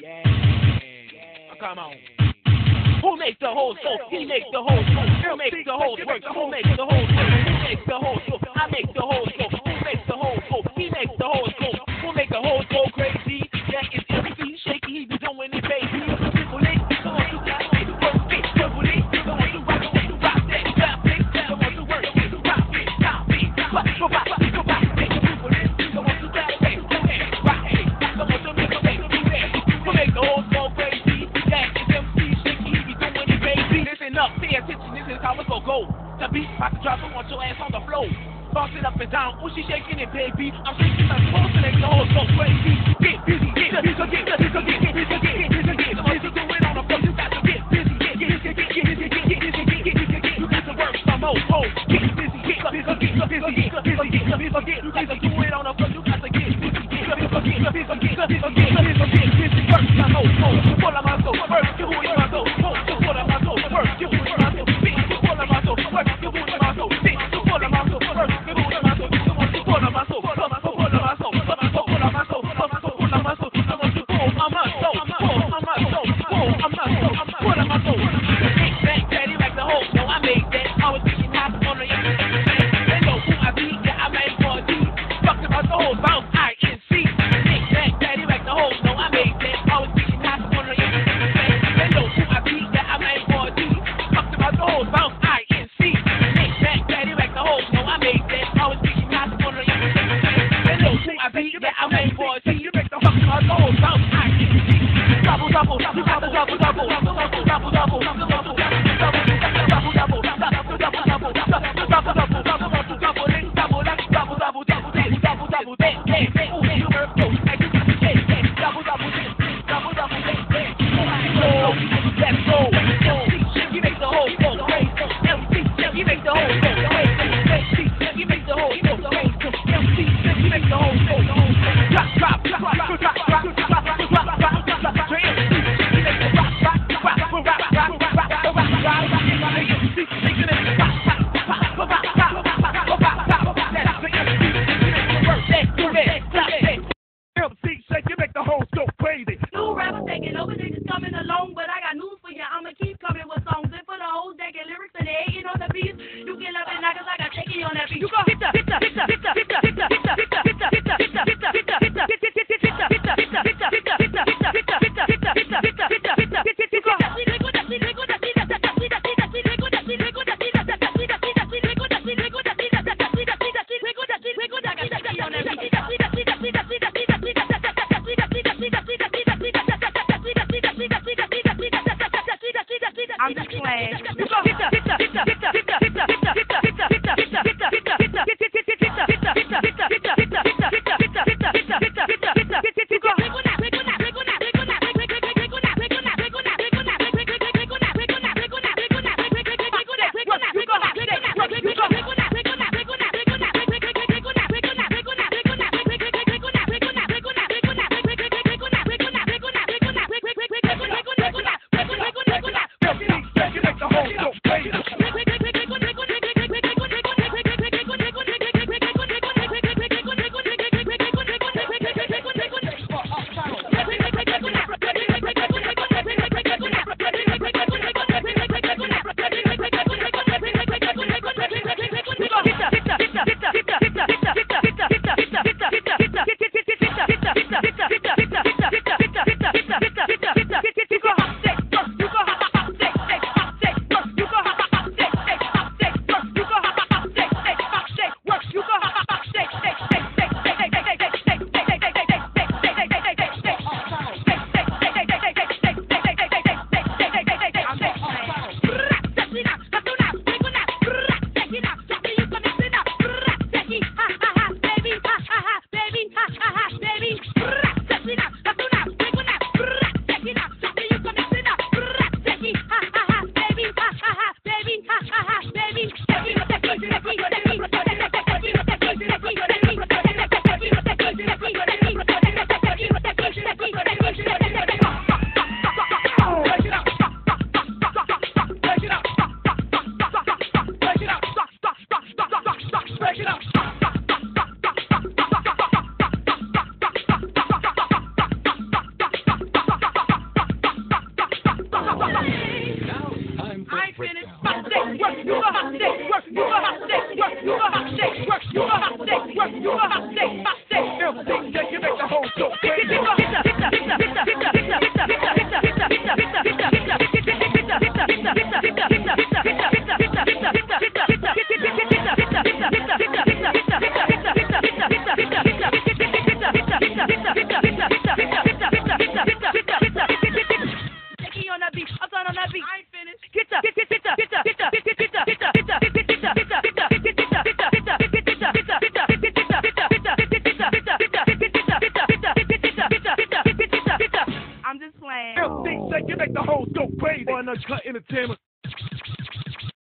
Yeah. Come on. Who makes the whole soul? He makes the whole soul. You makes the whole work. Who makes the whole work? Who makes the whole soul? I make the whole sloppy. About to drop, I want your ass on the floor. Bouncing up and down, oh she shaking it, baby. I'm shaking my pulse and they all go crazy. Get busy, get busy, get busy, get busy, get busy, get busy, get busy. What's going get busy, floor? You got to get busy, get busy, get busy, get busy, get busy, get busy. You get busy, work some more, oh. Get busy, get busy, get busy, get busy, get busy, get busy. get busy, got to do it get busy, floor. You got to get busy, get busy, get busy, get busy, get busy, get busy. so get busy, so get busy, so get busy, so get busy, so get busy, so get busy, so get busy, so get busy, so get busy, so get busy, so get busy, so get busy, so get busy, so get busy, so get busy, Work some more, oh. get busy, my soul, work, do get busy all I N C. Make that daddy back the hole. No, I made that. Always thinking high school on your They know who I be. That I'm at for D. Talked about the whole about I N C. Make that daddy back the hole. No, I made that. Always thinking high school on your They know who I be. That I'm at for D. Talked about the whole about I N C. Double, double, double, double, double, double. Dios. Crazy. Boy, Cut Entertainment.